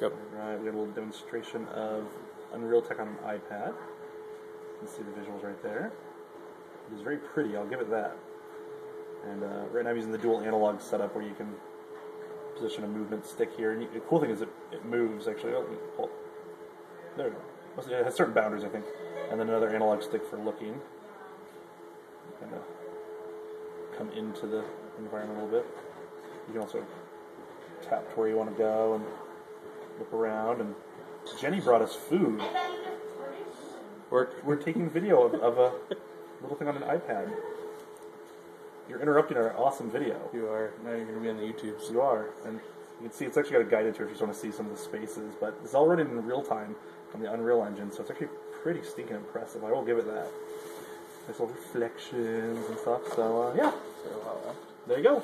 Go. Right, we got a little demonstration of Unreal Tech on an iPad. You can see the visuals right there. It is very pretty, I'll give it that. And uh, right now I'm using the dual analog setup where you can position a movement stick here. And you, the cool thing is it, it moves actually. Oh, pull- there we go. It has certain boundaries, I think. And then another analog stick for looking. Kind of come into the environment a little bit. You can also tap to where you want to go and look around. And Jenny brought us food. We're, we're taking video of, of a little thing on an iPad. You're interrupting our awesome video. You are now. You're going to be on the YouTubes. You are. And you can see it's actually got a guide into it if you just want to see some of the spaces. But it's all running in real time on the Unreal Engine, so it's actually pretty stinking impressive. I will give it that. Nice little reflections and stuff. So, uh, yeah, So, uh, there you go.